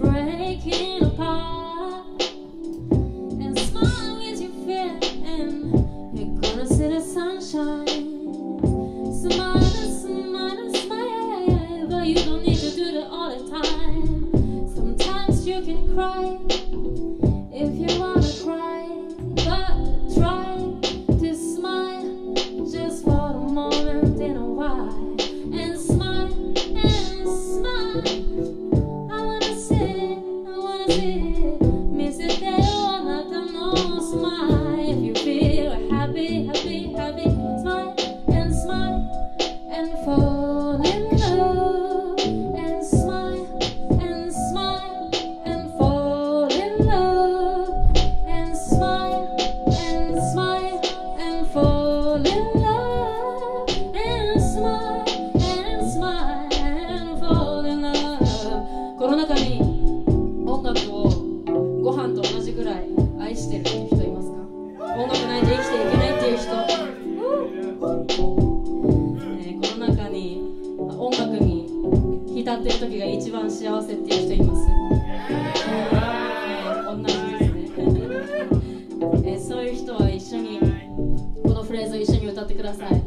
breath. が一番幸せっていう人います、女の人ですね、えー、そういう人は一緒にこのフレーズを一緒に歌ってください。